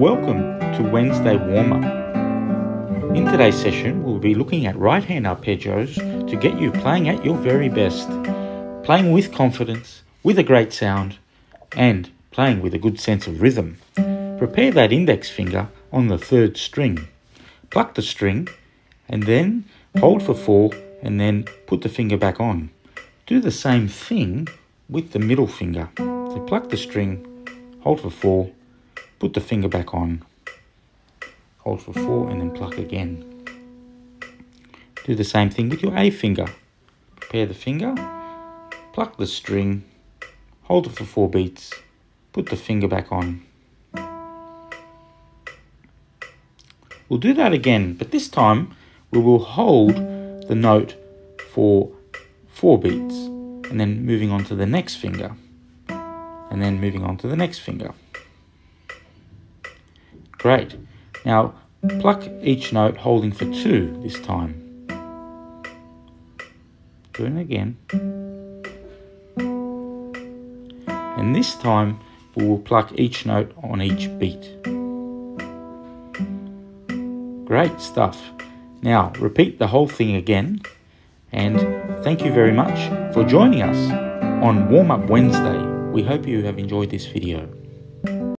Welcome to Wednesday Warm Up. In today's session, we'll be looking at right hand arpeggios to get you playing at your very best, playing with confidence, with a great sound, and playing with a good sense of rhythm. Prepare that index finger on the third string. Pluck the string and then hold for four and then put the finger back on. Do the same thing with the middle finger. So pluck the string, hold for four, put the finger back on, hold for four and then pluck again. Do the same thing with your A finger. Prepare the finger, pluck the string, hold it for four beats, put the finger back on. We'll do that again, but this time we will hold the note for four beats and then moving on to the next finger and then moving on to the next finger. Great. Now pluck each note holding for two this time. Doing it again. And this time we will pluck each note on each beat. Great stuff. Now repeat the whole thing again and thank you very much for joining us on Warm Up Wednesday. We hope you have enjoyed this video.